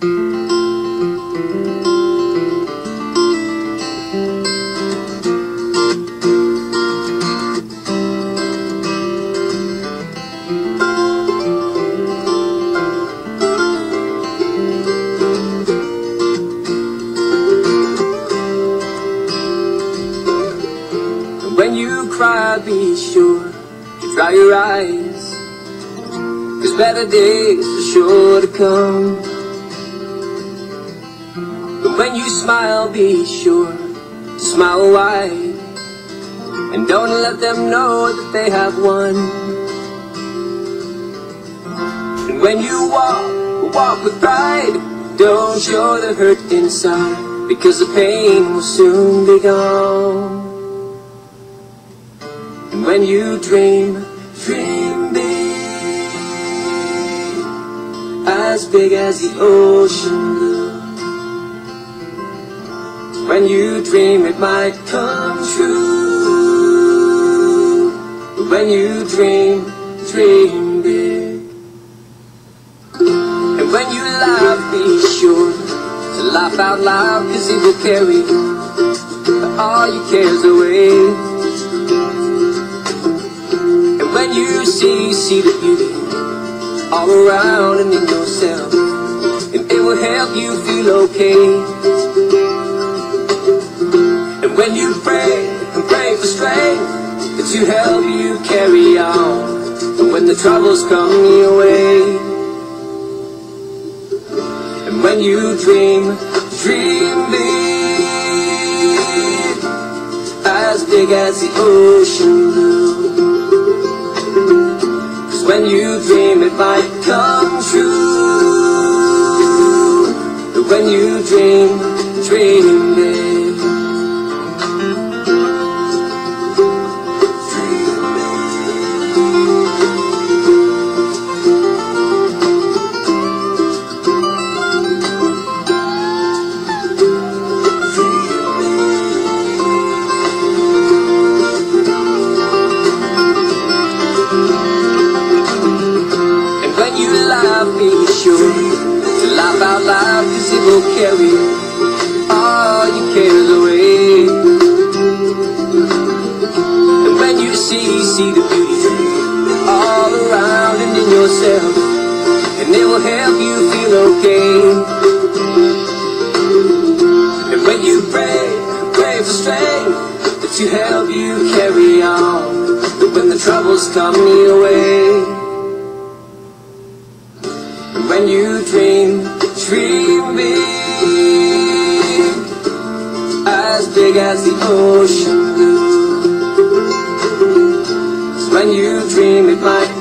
When you cry, be sure to dry your eyes. Cause better days are sure to come. When you smile, be sure to smile wide. And don't let them know that they have won. And when you walk, walk with pride. Don't show the hurt inside. Because the pain will soon be gone. And when you dream, dream big, as big as the ocean blue. When you dream, it might come true. When you dream, dream big. And when you laugh, be sure to laugh out loud, cause it will carry all your cares away. And when you see, see the beauty all around and in yourself, and it will help you feel okay. When you pray and pray for strength, to help you carry on. And when the troubles come your way, and when you dream, dream big, as big as the ocean. Cause when you dream, it might come true. But when you dream, dream big. Will carry all your cares away. And when you see, see the beauty all around and in yourself, and it will help you feel okay. And when you pray, pray for strength, that to help you carry on. But when the troubles come your way, big as the ocean blue. when you dream, it might